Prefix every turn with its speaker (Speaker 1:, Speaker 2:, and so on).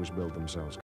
Speaker 1: always build themselves.